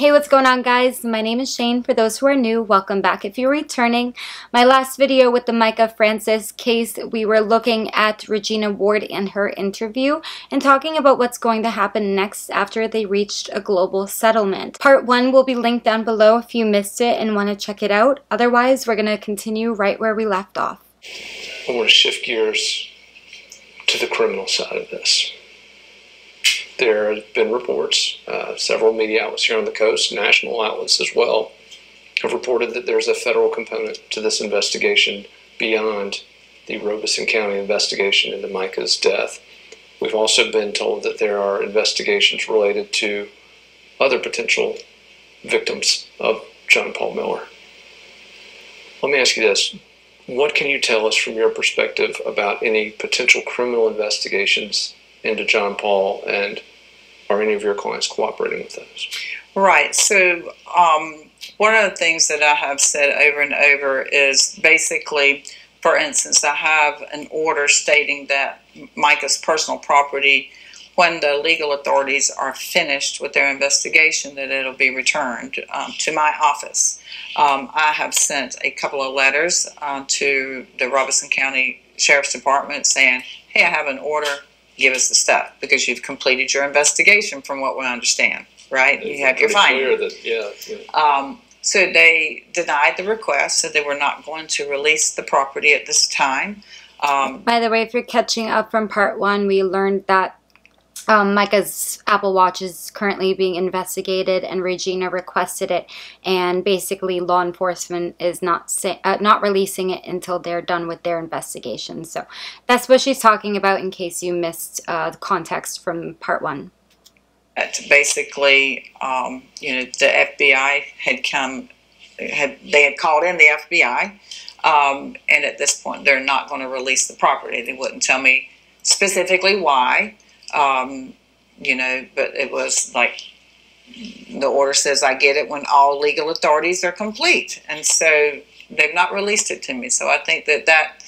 Hey, what's going on guys? My name is Shane. For those who are new, welcome back. If you're returning, my last video with the Mica Francis case, we were looking at Regina Ward and her interview and talking about what's going to happen next after they reached a global settlement. Part 1 will be linked down below if you missed it and want to check it out. Otherwise, we're going to continue right where we left off. I want to shift gears to the criminal side of this there have been reports, uh, several media outlets here on the coast, national outlets as well, have reported that there's a federal component to this investigation beyond the Robeson County investigation into Mica's death. We've also been told that there are investigations related to other potential victims of John Paul Miller. Let me ask you this. What can you tell us from your perspective about any potential criminal investigations into John Paul and are any of your clients cooperating with those? Right. So, um, one of the things that I have said over and over is basically, for instance, I have an order stating that Mica's personal property, when the legal authorities are finished with their investigation, that it'll be returned um, to my office. Um, I have sent a couple of letters uh, to the Robeson County Sheriff's Department saying, hey, I have an order give us the stuff because you've completed your investigation from what we understand, right? It's you have your finding. That, yeah, yeah. Um, so they denied the request, so they were not going to release the property at this time. Um, By the way, if you're catching up from part one, we learned that um, Mica's Apple Watch is currently being investigated, and Regina requested it, and basically law enforcement is not uh, not releasing it until they're done with their investigation. So that's what she's talking about. In case you missed uh, the context from part one. basically, um, you know, the FBI had come, had they had called in the FBI, um, and at this point, they're not going to release the property. They wouldn't tell me specifically why. Um, you know, but it was like the order says I get it when all legal authorities are complete. And so they've not released it to me. So I think that that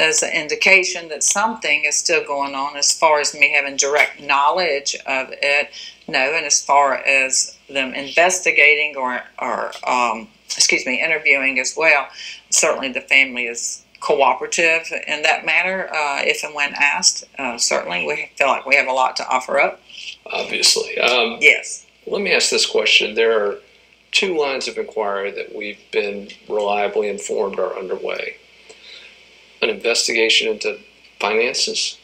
is an indication that something is still going on as far as me having direct knowledge of it. No, and as far as them investigating or, or um, excuse me, interviewing as well, certainly the family is cooperative in that manner uh, if and when asked. Uh, certainly, we feel like we have a lot to offer up. Obviously. Um, yes. Let me ask this question. There are two lines of inquiry that we've been reliably informed are underway an investigation into finances,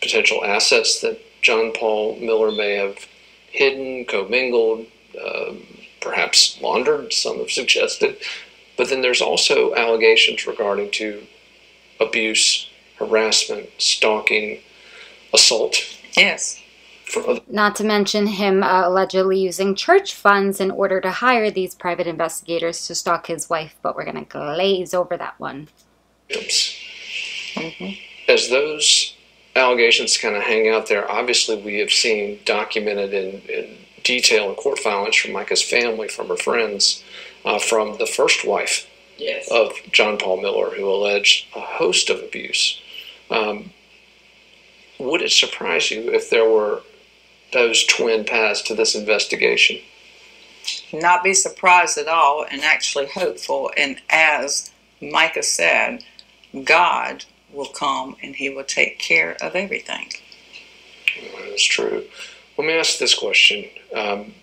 potential assets that John Paul Miller may have hidden, commingled, uh, perhaps laundered, some have suggested, but then there's also allegations regarding to abuse, harassment, stalking, assault. Yes. Not to mention him uh, allegedly using church funds in order to hire these private investigators to stalk his wife, but we're going to glaze over that one. Mm-hmm. As those allegations kind of hang out there, obviously we have seen documented in, in detail in court filings from Mica's family, from her friends, uh, from the first wife yes. of John Paul Miller, who alleged a host of abuse. Um, would it surprise you if there were those twin paths to this investigation? Not be surprised at all, and actually hopeful. And as Mica said, God will come and He will take care of everything. That's true. Let me ask this question. Um,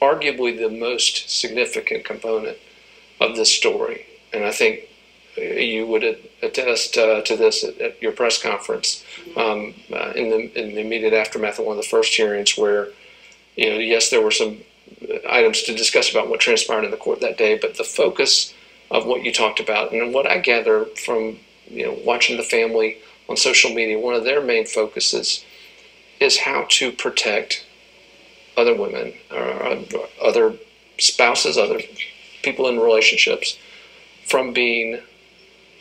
arguably the most significant component of this story. And I think you would attest uh, to this at, at, your press conference um, uh, in, the, in the immediate aftermath of one of the first hearings, where, you know, yes, there were some items to discuss about what transpired in the court that day, but the focus of what you talked about and what I gather from, you know, watching the family on social media, one of their main focuses is how to protect other women or other spouses, other people in relationships from being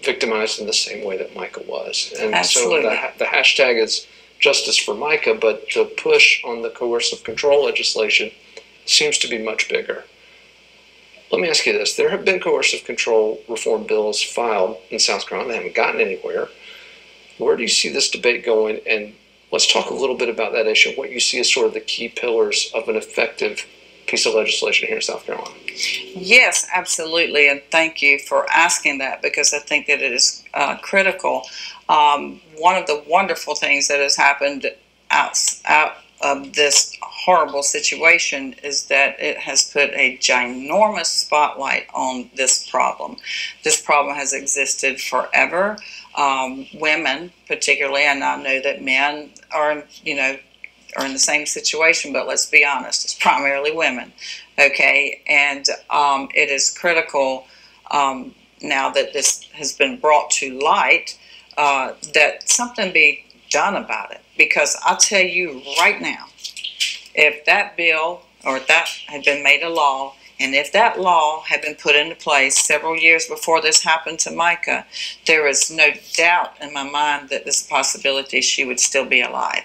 victimized in the same way that Mica was. And Absolutely. so the, the hashtag is justice for Mica, but the push on the coercive control legislation seems to be much bigger. Let me ask you this. There have been coercive control reform bills filed in South Carolina. They haven't gotten anywhere. Where do you see this debate going? And let's talk a little bit about that issue, what you see as sort of the key pillars of an effective piece of legislation here in South Carolina? Yes, absolutely, and thank you for asking that because I think that it is uh, critical. Um, one of the wonderful things that has happened out, out of this horrible situation is that it has put a ginormous spotlight on this problem. This problem has existed forever. Um, women, particularly, and I know that men are, you know, are in the same situation, but let's be honest, it's primarily women. Okay, and um, it is critical um, now that this has been brought to light uh, that something be done about it. Because I'll tell you right now, if that bill or if that had been made a law, and if that law had been put into place several years before this happened to Mica, there is no doubt in my mind that this possibility she would still be alive.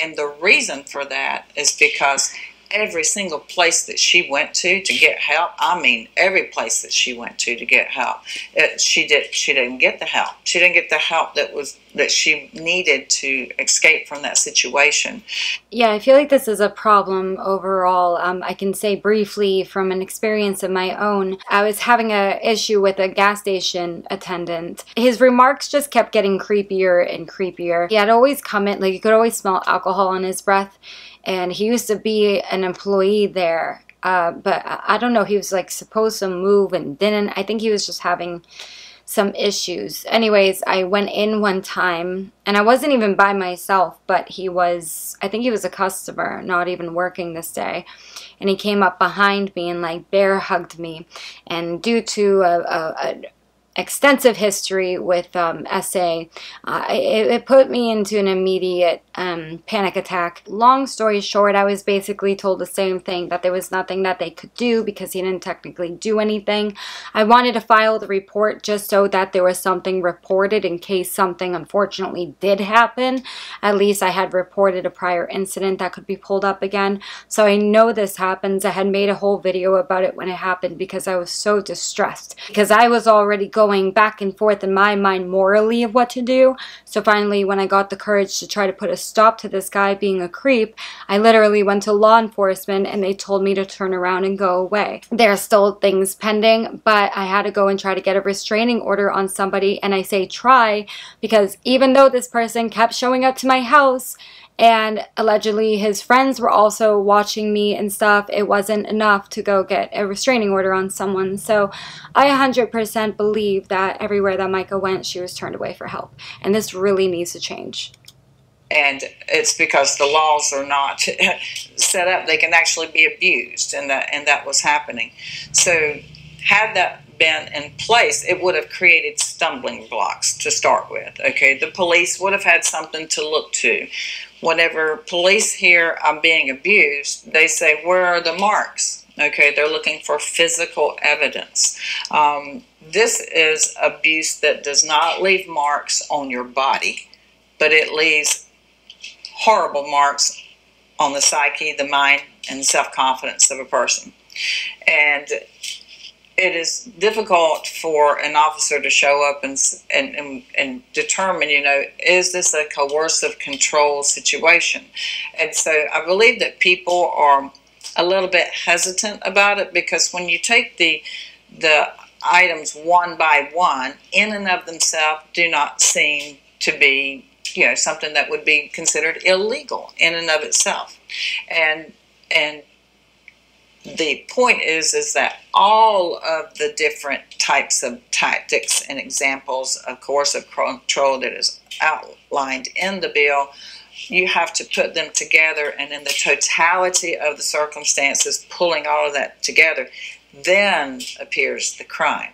And the reason for that is because every single place that she went to to get help. I mean, every place that she went to to get help, it, she did. She didn't get the help. She didn't get the help that was that she needed to escape from that situation. Yeah, I feel like this is a problem overall. Um, I can say briefly from an experience of my own. I was having a issue with a gas station attendant. His remarks just kept getting creepier and creepier. He had always come in like you could always smell alcohol on his breath and he used to be an employee there. Uh, but I don't know, he was like supposed to move and didn't. I think he was just having some issues. Anyways, I went in one time and I wasn't even by myself, but he was, I think he was a customer, not even working this day. And he came up behind me and like bear hugged me. And due to a, a, a extensive history with um, SA, uh, it, it, put me into an immediate um, panic attack. Long story short, I was basically told the same thing, that there was nothing that they could do because he didn't technically do anything. I wanted to file the report just so that there was something reported in case something unfortunately did happen. At least I had reported a prior incident that could be pulled up again. So I know this happens. I had made a whole video about it when it happened because I was so distressed because I was already going going back and forth in my mind morally of what to do. So finally, when I got the courage to try to put a stop to this guy being a creep, I literally went to law enforcement and they told me to turn around and go away. There are still things pending, but I had to go and try to get a restraining order on somebody. And I say try because even though this person kept showing up to my house, and allegedly his friends were also watching me and stuff. It wasn't enough to go get a restraining order on someone. So I 100% believe that everywhere that Mica went, she was turned away for help. And this really needs to change. And it's because the laws are not set up, they can actually be abused, and that, and that was happening. So, had that been in place, it would have created stumbling blocks to start with. Okay, the police would have had something to look to whenever police hear I'm being abused, they say, Where are the marks? Okay, they're looking for physical evidence. Um, this is abuse that does not leave marks on your body, but it leaves horrible marks on the psyche, the mind, and self confidence of a person. And it is difficult for an officer to show up and, and, and, and, determine, you know, is this a coercive control situation? And so I believe that people are a little bit hesitant about it because when you take the, the items one by one, in and of themselves do not seem to be, you know, something that would be considered illegal in and of itself. And, and the point is is that all of the different types of tactics and examples of coercive control that is outlined in the bill you have to put them together and in the totality of the circumstances pulling all of that together then appears the crime.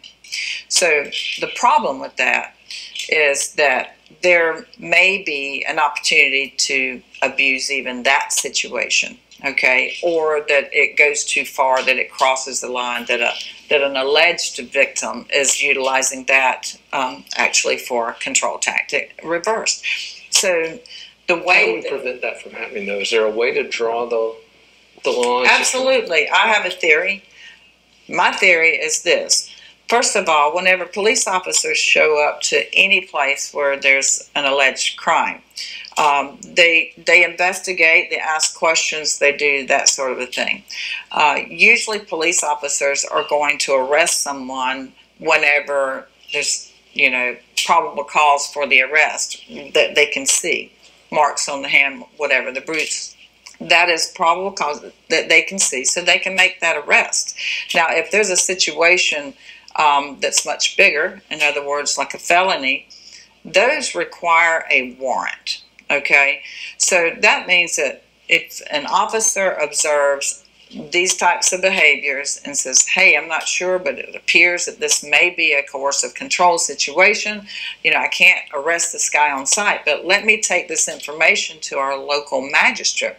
So the problem with that is that there may be an opportunity to abuse even that situation okay, or that it goes too far, that it crosses the line, that a that an alleged victim is utilizing that um, actually for a control tactic reversed. So the way How do we prevent that from happening, though? Is there a way to draw the the line? Absolutely, I have a theory. My theory is this. First of all, whenever police officers show up to any place where there's an alleged crime, Um, they they investigate, they ask questions, they do that sort of a thing. Uh, usually, police officers are going to arrest someone whenever there's you know probable cause for the arrest that they can see marks on the hand, whatever the bruise that is probable cause that they can see, so they can make that arrest. Now, if there's a situation um, that's much bigger, in other words, like a felony, those require a warrant. Okay, so that means that if an officer observes these types of behaviors and says, Hey, I'm not sure, but it appears that this may be a coercive control situation. You know, I can't arrest this guy on sight, but let me take this information to our local magistrate.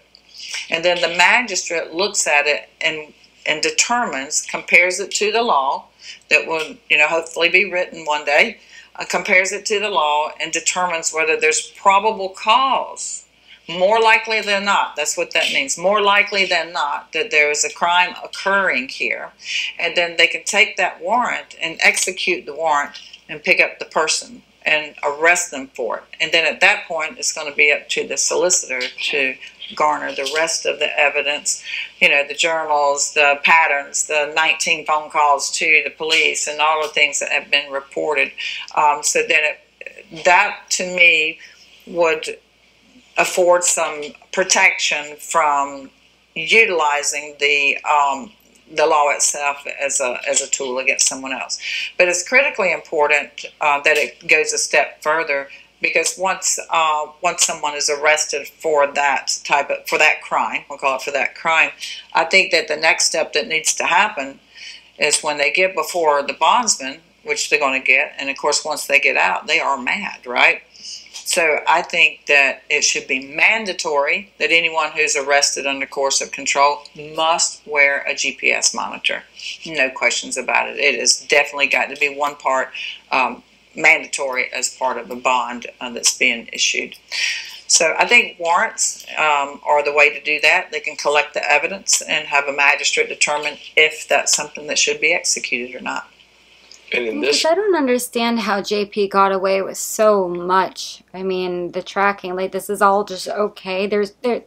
And then the magistrate looks at it and, and determines, compares it to the law that will, you know, hopefully be written one day, uh, compares it to the law and determines whether there's probable cause more likely than not, that's what that means. More likely than not that there is a crime occurring here. And then they can take that warrant and execute the warrant and pick up the person and arrest them for it. And then at that point, it's going to be up to the solicitor to garner the rest of the evidence, you know, the journals, the patterns, the 19 phone calls to the police, and all the things that have been reported. Um, so then it, that to me would afford some protection from utilizing the um, the law itself as a as a tool against someone else. But it's critically important uh, that it goes a step further because once uh, once someone is arrested for that type of for that crime, we'll call it for that crime, I think that the next step that needs to happen is when they get before the bondsman, which they're going to get, and of course once they get out, they are mad, right? So I think that it should be mandatory that anyone who's arrested under coercive control must wear a GPS monitor. No questions about it. It has definitely got to be one part um, mandatory as part of a bond uh, that's being issued. So I think warrants um, are the way to do that. They can collect the evidence and have a magistrate determine if that's something that should be executed or not. And in this, I don't understand how JP got away with so much. I mean, the tracking, like this is all just okay. There's there,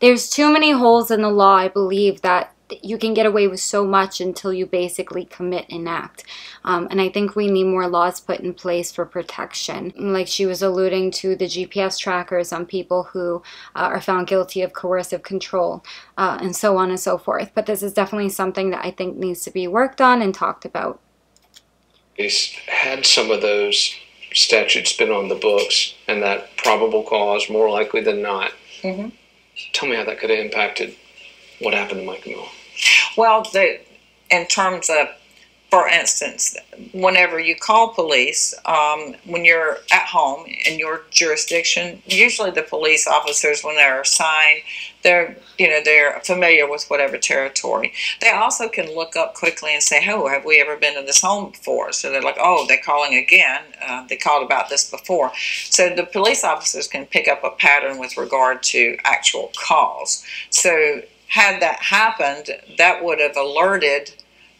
there's too many holes in the law. I believe that you can get away with so much until you basically commit an act. Um, and I think we need more laws put in place for protection. Like she was alluding to the GPS trackers on people who uh, are found guilty of coercive control uh, and so on and so forth. But this is definitely something that I think needs to be worked on and talked about had some of those statutes been on the books and that probable cause more likely than not, mm-hmm. tell me how that could have impacted what happened to Mica Miller. Well, the, in terms of for instance, whenever you call police, um, when you're at home in your jurisdiction, usually the police officers, when they're assigned, they're you know they're familiar with whatever territory. They also can look up quickly and say, "Oh, have we ever been to this home before?" So they're like, "Oh, they're calling again. Uh, they called about this before." So the police officers can pick up a pattern with regard to actual calls. So had that happened, that would have alerted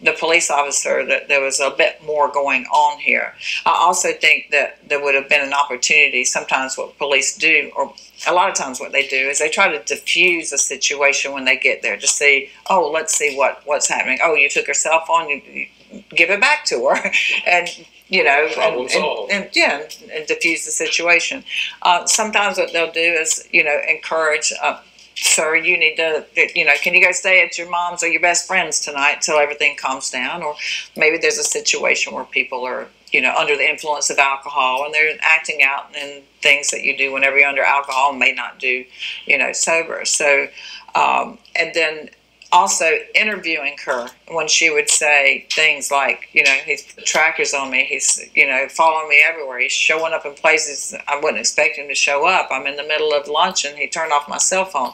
the police officer that there was a bit more going on here. I also think that there would have been an opportunity. Sometimes what police do, or a lot of times what they do, is they try to diffuse a situation when they get there to see, oh, let's see what what's happening. Oh, you took her cell phone, you, you give it back to her, and you know, and, and, and, yeah, and diffuse the situation. Uh, sometimes what they'll do is, you know, encourage. Uh, sir, you need to, you know, can you go stay at your mom's or your best friend's tonight till everything calms down? Or maybe there's a situation where people are, you know, under the influence of alcohol and they're acting out and things that you do whenever you're under alcohol may not do, you know, sober. So, um, and then also interviewing her when she would say things like, you know, he's put trackers on me, he's, you know, following me everywhere, he's showing up in places I wouldn't expect him to show up. I'm in the middle of lunch and he turned off my cell phone,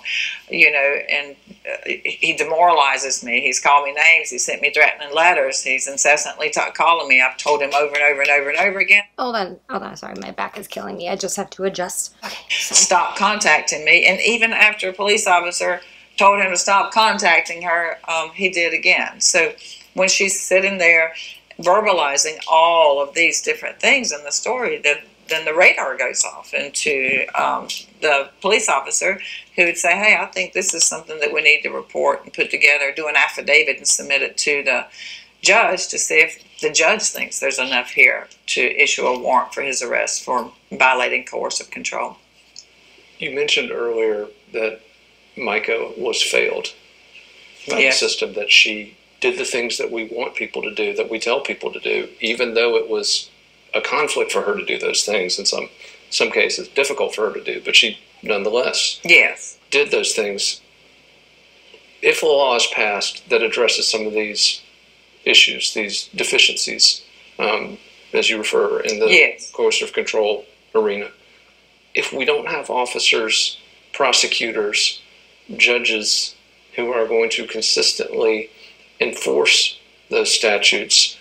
you know, and uh, he demoralizes me. He's called me names, he sent me threatening letters, he's incessantly t- calling me. I've told him over and over and over and over again. Hold on, hold on, sorry, my back is killing me. I just have to adjust. Okay. Stop contacting me. And even after a police officer told him to stop contacting her, um, he did again. So when she's sitting there verbalizing all of these different things in the story, that then the radar goes off into um, the police officer who would say, "Hey, I think this is something that we need to report and put together, do an affidavit and submit it to the judge to see if the judge thinks there's enough here to issue a warrant for his arrest for violating coercive control." You mentioned earlier that Mica was failed by Yes. the system, that she did the things that we want people to do, that we tell people to do, even though it was a conflict for her to do those things in some some cases, difficult for her to do, but she nonetheless Yes. did those things. If a law is passed that addresses some of these issues, these deficiencies, um, as you refer in the Yes. coercive control arena, if we don't have officers, prosecutors, judges who are going to consistently enforce those statutes,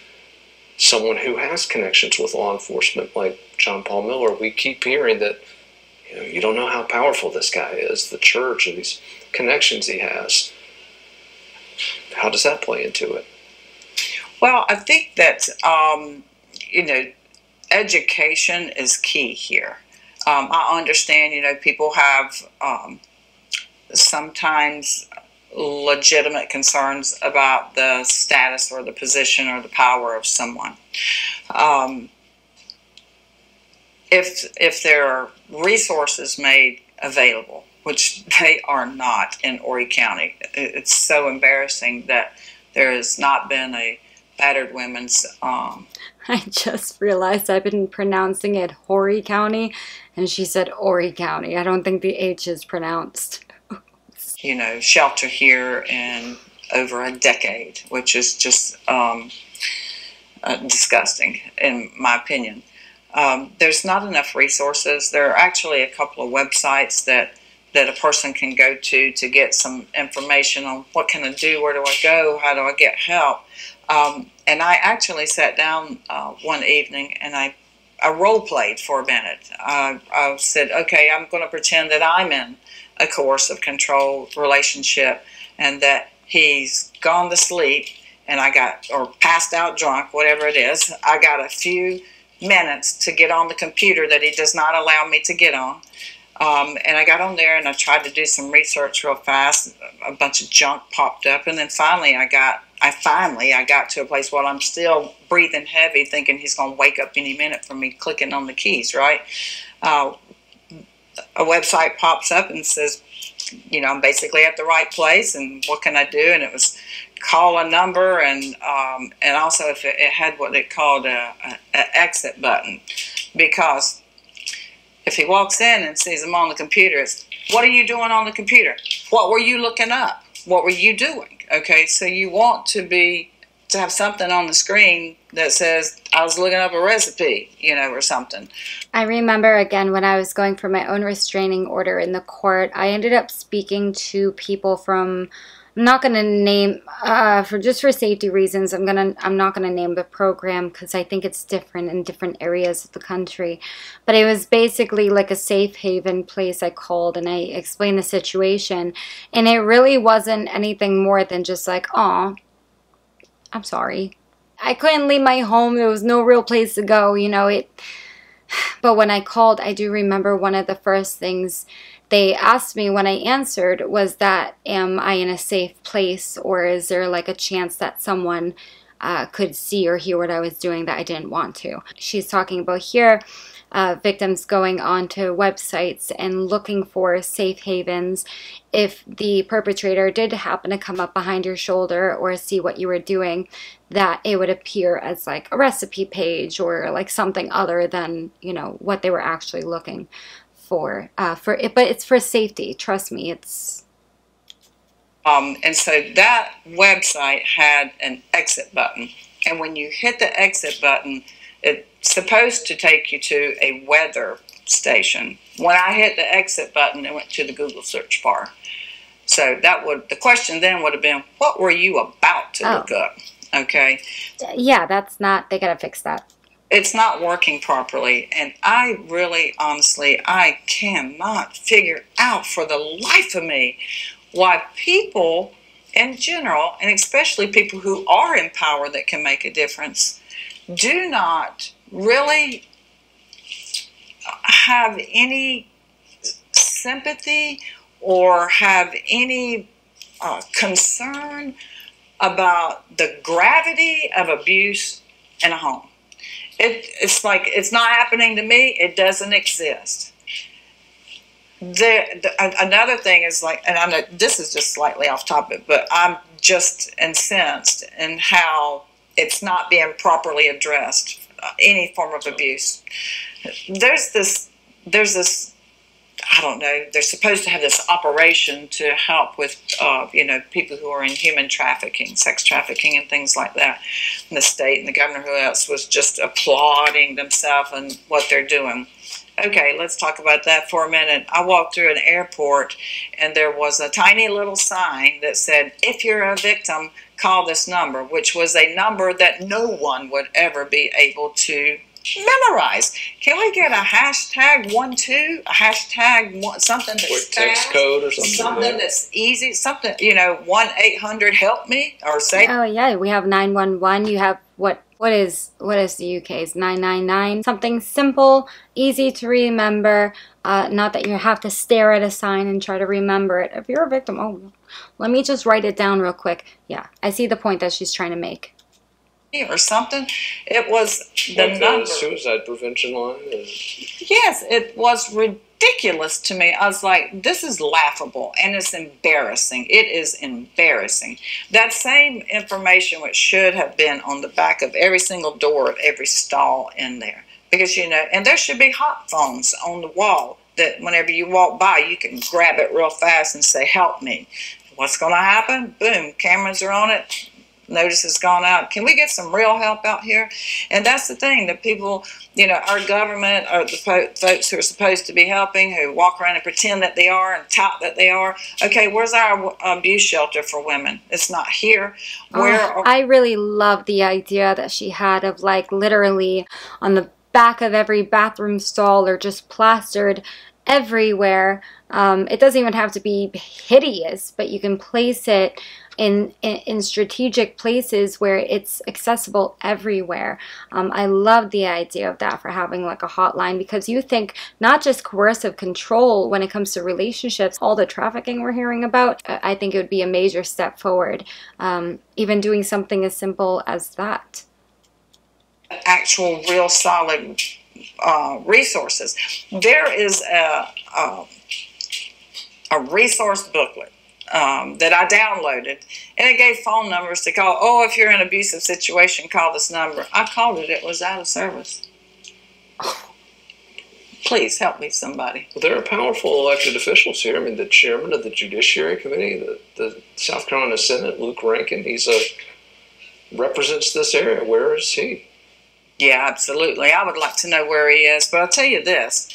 someone who has connections with law enforcement like John Paul Miller, we keep hearing that you, know, you don't know how powerful this guy is, the church and these connections he has. How does that play into it? Well, I think that um, you know, education is key here. Um, I understand, you know, people have um, sometimes legitimate concerns about the status or the position or the power of someone. Um, if if there are resources made available, which they are not in Horry County, it's so embarrassing that there has not been a battered women's um, I just realized I've been pronouncing it Horry County, and she said Horry County. I don't think the H is pronounced. You know, shelter here in over a decade, which is just um, uh, disgusting, in my opinion. Um, there's not enough resources. There are actually a couple of websites that that a person can go to to get some information on what can I do, where do I go, how do I get help. Um, and I actually sat down uh, one evening and I I role played for a minute. I, I said, okay, I'm going to pretend that I'm in a coercive control relationship and that he's gone to sleep and I got, or passed out drunk, whatever it is. I got a few minutes to get on the computer that he does not allow me to get on. Um, and I got on there and I tried to do some research real fast. A bunch of junk popped up, and then finally I got, I finally I got to a place where I'm still breathing heavy, thinking he's going to wake up any minute from me clicking on the keys. Right? Uh, a website pops up and says, you know, I'm basically at the right place, and what can I do? And it was call a number, and um, and also if it, it had what they called a, a, a exit button, because if he walks in and sees him on the computer, it's what are you doing on the computer? What were you looking up? What were you doing? Okay, so you want to be to have something on the screen that says I was looking up a recipe, you know, or something. I remember again when I was going for my own restraining order in the court, I ended up speaking to people from I'm not going to name uh, for just for safety reasons. I'm gonna I'm not going to name the program because I think it's different in different areas of the country. But it was basically like a safe haven place. I called and I explained the situation, and it really wasn't anything more than just like, oh, I'm sorry. I couldn't leave my home. There was no real place to go. You know it. But when I called, I do remember one of the first things they asked me when I answered was that, am I in a safe place or is there like a chance that someone uh, could see or hear what I was doing that I didn't want to? She's talking about here. Uh, victims going onto websites and looking for safe havens if the perpetrator did happen to come up behind your shoulder or see what you were doing that it would appear as like a recipe page or like something other than you know what they were actually looking for uh, for it but it's for safety trust me it's Um, and so that website had an exit button. And when you hit the exit button, it's supposed to take you to a weather station. When I hit the exit button, it went to the Google search bar. So that would the question then would have been, what were you about to Oh. look up? Okay. yeah that's not they gotta fix that it's not working properly and i really honestly i cannot figure out for the life of me why people in general and especially people who are in power that can make a difference do not really have any sympathy or have any uh, concern about the gravity of abuse in a home. It, it's like it's not happening to me. It doesn't exist. The, the, another thing is like, and I know this is just slightly off topic, but I'm just incensed in how it's not being properly addressed. Uh, any form of abuse. There's this. There's this I don't know, they're supposed to have this operation to help with, uh, you know, people who are in human trafficking, sex trafficking, and things like that. And the state and the governor who else was just applauding themselves and what they're doing. Okay, let's talk about that for a minute. I walked through an airport and there was a tiny little sign that said, if you're a victim, call this number, which was a number that no one would ever be able to memorize. Can we get a hashtag one two, a hashtag one, something that's With text fast, code or something. something yeah. that's easy, something you know, one eight hundred help me or say Oh yeah, we have 911. You have what what is what is the UK's 999? Something simple, easy to remember. Uh, not that you have to stare at a sign and try to remember it. If you're a victim, oh, let me just write it down real quick. Yeah, I see the point that she's trying to make. Or something. It was the Like number. the suicide prevention line. and- Yes, it was ridiculous to me. I was like, this is laughable and it's embarrassing. It is embarrassing. That same information, which should have been on the back of every single door of every stall in there. Because, you know, and there should be hot phones on the wall that whenever you walk by, you can grab it real fast and say, help me. What's going to happen? Boom, cameras are on it notice has gone out. Can we get some real help out here? And that's the thing that people, you know, our government or the po- folks who are supposed to be helping, who walk around and pretend that they are and tout that they are. Okay, where's our abuse shelter for women? It's not here. Where? Oh, are- I really love the idea that she had of like literally on the back of every bathroom stall or just plastered everywhere. Um, it doesn't even have to be hideous, but you can place it in, in, in strategic places where it's accessible everywhere. Um, I love the idea of that for having like a hotline because you think not just coercive control when it comes to relationships, all the trafficking we're hearing about, I I think it would be a major step forward. Um, even doing something as simple as that. actual real solid uh, resources. There is a, a, a resource booklet um, that I downloaded, and it gave phone numbers to call. Oh, if you're in an abusive situation, call this number. I called it; it was out of service. Please help me, somebody. Well, there are powerful elected officials here. I mean, the chairman of the Judiciary Committee, the, the South Carolina Senate, Luke Rankin. He's a represents this area. Where is he? Yeah, absolutely. I would like to know where he is, but I'll tell you this.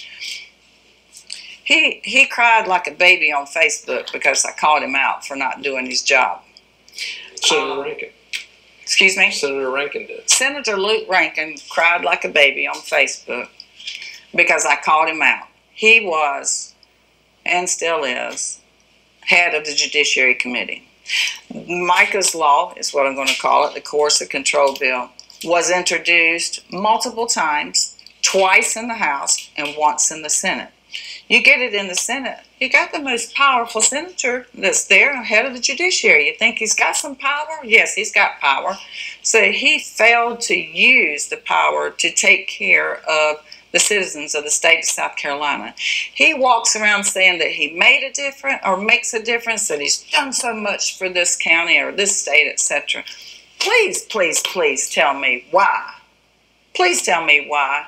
He he cried like a baby on Facebook because I called him out for not doing his job. Senator Um, Rankin. Excuse me? Senator Rankin did. Senator Luke Rankin cried like a baby on Facebook because I called him out. He was, and still is, head of the Judiciary Committee. Mica's Law is what I'm going to call it, the Coercive Control Bill, was introduced multiple times, twice in the House and once in the Senate. You get it in the Senate, you got the most powerful senator that's there, head of the judiciary. You think he's got some power? Yes, he's got power. So he failed to use the power to take care of the citizens of the state of South Carolina. He walks around saying that he made a difference or makes a difference, that he's done so much for this county or this state, etc. Please, please, please tell me why. Please tell me why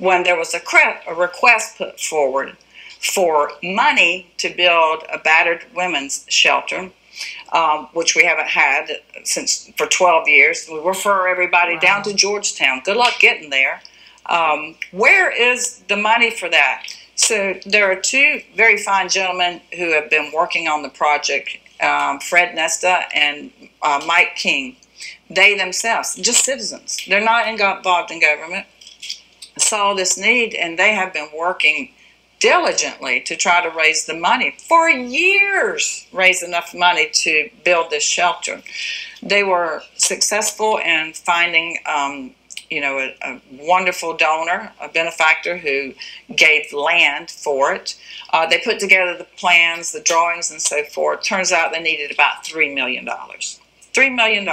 when there was a, cre- a request put forward for money to build a battered women's shelter, um, which we haven't had since for 12 years. We refer everybody down to Georgetown. Good luck getting there. Um, where is the money for that? So there are two very fine gentlemen who have been working on the project, um, Fred Nesta and uh, Mike King. They themselves, just citizens, they're not involved in government, saw this need and they have been working diligently to try to raise the money for years, raise enough money to build this shelter. They were successful in finding um, you know, a, a wonderful donor, a benefactor who gave land for it. Uh, they put together the plans, the drawings, and so forth. Turns out they needed about $3 million. $3 million.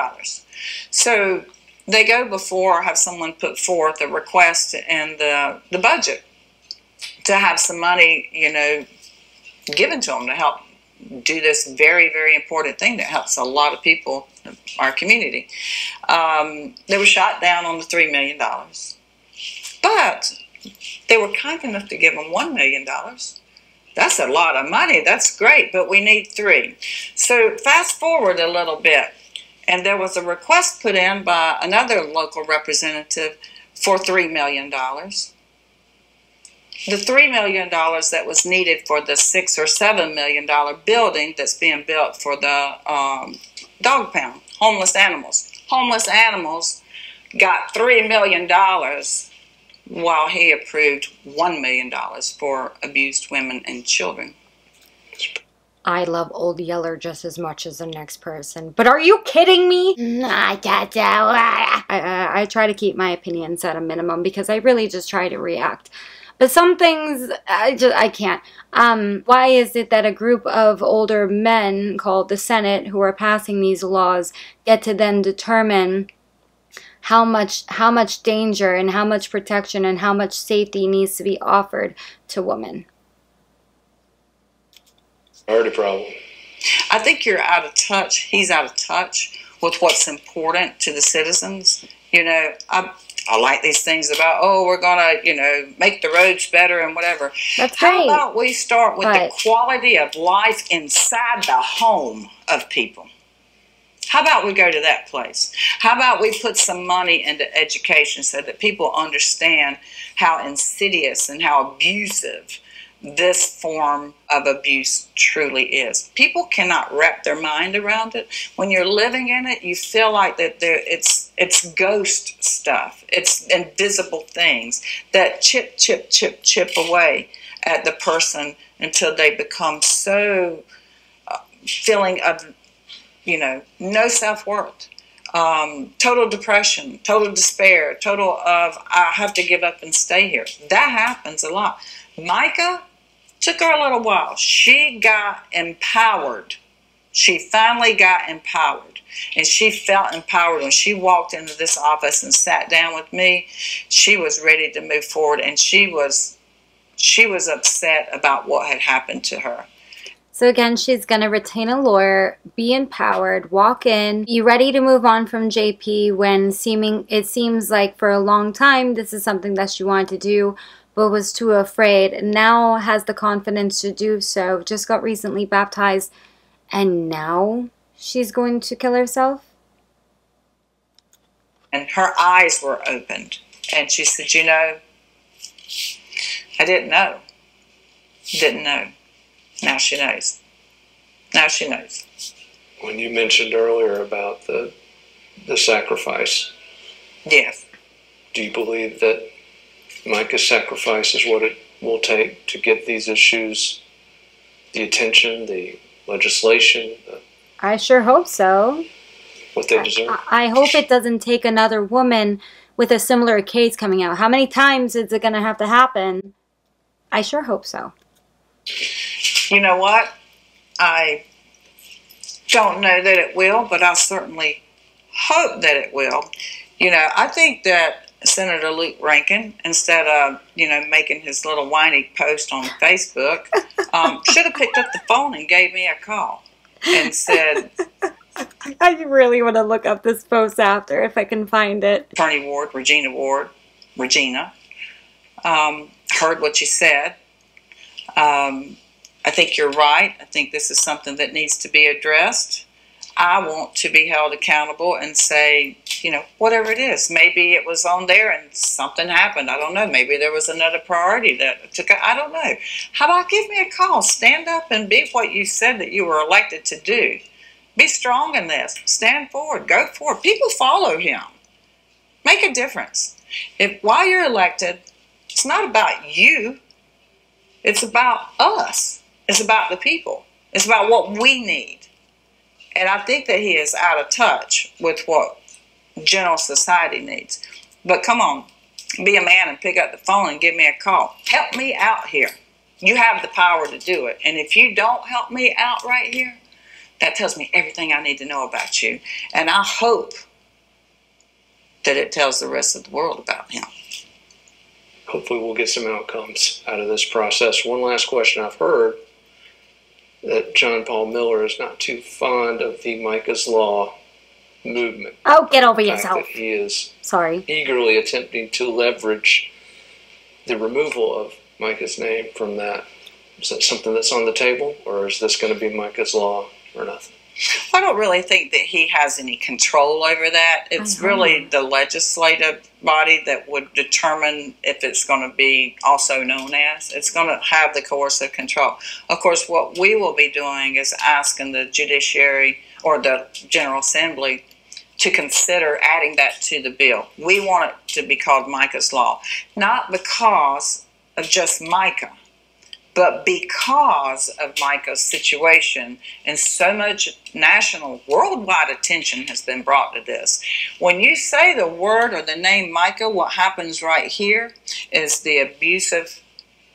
So they go before, have someone put forth a request in the, the budget to have some money, you know, given to them to help do this very, very important thing that helps a lot of people in our community. Um, they were shot down on the $3 million. But they were kind enough to give them $1 million. That's a lot of money. That's great, but we need three. So fast forward a little bit, and there was a request put in by another local representative for $3 million the three million dollars that was needed for the six or seven million dollar building that's being built for the um, dog pound, homeless animals. Homeless animals got three million dollars while he approved one million dollars for abused women and children. I love Old Yeller just as much as the next person. But are you kidding me? I, can't I, I try to keep my opinions at a minimum because I really just try to react. But some things I just I can't. Um, why is it that a group of older men called the Senate who are passing these laws get to then determine how much how much danger and how much protection and how much safety needs to be offered to women? Already problem. I think you're out of touch. He's out of touch with what's important to the citizens. You know, I I like these things about, oh, we're going to, you know, make the roads better and whatever. That's How great. about we start with But- the quality of life inside the home of people? How about we go to that place? How about we put some money into education so that people understand how insidious and how abusive this form of abuse truly is. People cannot wrap their mind around it. When you're living in it, you feel like that there it's it's ghost stuff. It's invisible things that chip chip chip chip away at the person until they become so uh, feeling of you know no self-worth um, total depression, total despair, total of I have to give up and stay here. That happens a lot. Mica took her a little while. She got empowered. She finally got empowered. And she felt empowered when she walked into this office and sat down with me. She was ready to move forward and she was she was upset about what had happened to her. So again, she's going to retain a lawyer, be empowered, walk in, be ready to move on from JP when seeming it seems like for a long time this is something that she wanted to do but was too afraid. Now has the confidence to do so. Just got recently baptized and now she's going to kill herself. and her eyes were opened. And she said, You know, I didn't know. Didn't know. Now she knows. Now she knows. When you mentioned earlier about the the sacrifice, Yes. do you believe that Mica's sacrifice is what it will take to get these issues the attention, the legislation, the, I sure hope so. what they deserve? I I hope it doesn't take another woman with a similar case coming out. How many times is it going to have to happen? I sure hope so. You know what? I don't know that it will, but I certainly hope that it will. You know, I think that Senator Luke Rankin, instead of, you know, making his little whiny post on Facebook, um, should have picked up the phone and gave me a call and said, I really want to look up this post after if I can find it. Attorney Ward, Regina Ward, Regina, um, heard what you said. Um, I think you're right. I think this is something that needs to be addressed. I want to be held accountable and say, you know, whatever it is. Maybe it was on there and something happened. I don't know. Maybe there was another priority that took. I don't know. How about give me a call? Stand up and be what you said that you were elected to do. Be strong in this. Stand forward. Go forward. People follow him. Make a difference. If while you're elected, it's not about you. It's about us. It's about the people. It's about what we need. And I think that he is out of touch with what general society needs. But come on, be a man and pick up the phone and give me a call. Help me out here. You have the power to do it. And if you don't help me out right here, that tells me everything I need to know about you. And I hope that it tells the rest of the world about him. Hopefully, we'll get some outcomes out of this process. One last question I've heard that John Paul Miller is not too fond of the Mica's Law movement. Oh, get over yourself. he is Sorry. eagerly attempting to leverage the removal of Mica's name from that. Is that something that's on the table, or is this going to be Mica's Law or nothing? I don't really think that he has any control over that. It's know. really the legislative body that would determine if it's going to be also known as. It's going to have the coercive control. Of course, what we will be doing is asking the judiciary or the General Assembly to consider adding that to the bill. We want it to be called Mica's Law, not because of just Mica but because of Mica's situation and so much national, worldwide attention has been brought to this. When you say the word or the name Mica, what happens right here is the abusive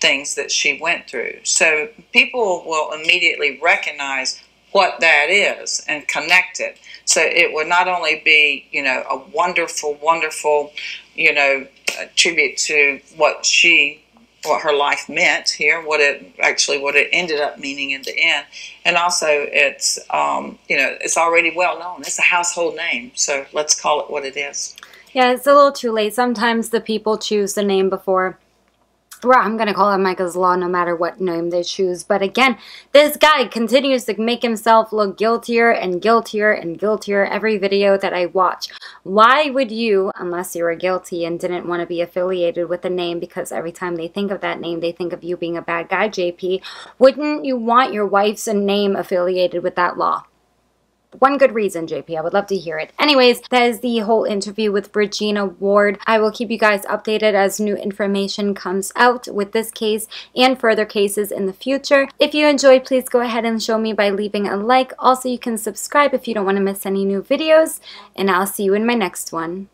things that she went through. So people will immediately recognize what that is and connect it. So it would not only be, you know, a wonderful, wonderful, you know, tribute to what she what her life meant here, what it actually what it ended up meaning in the end, and also it's um, you know it's already well known. It's a household name, so let's call it what it is. Yeah, it's a little too late. Sometimes the people choose the name before. Well, I'm going to call it Mica's Law no matter what name they choose. But again, this guy continues to make himself look guiltier and guiltier and guiltier every video that I watch. Why would you, unless you were guilty and didn't want to be affiliated with the name because every time they think of that name, they think of you being a bad guy, JP, wouldn't you want your wife's name affiliated with that law? One good reason, JP. I would love to hear it. Anyways, that is the whole interview with Regina Ward. I will keep you guys updated as new information comes out with this case and further cases in the future. If you enjoyed, please go ahead and show me by leaving a like. Also, you can subscribe if you don't want to miss any new videos, and I'll see you in my next one.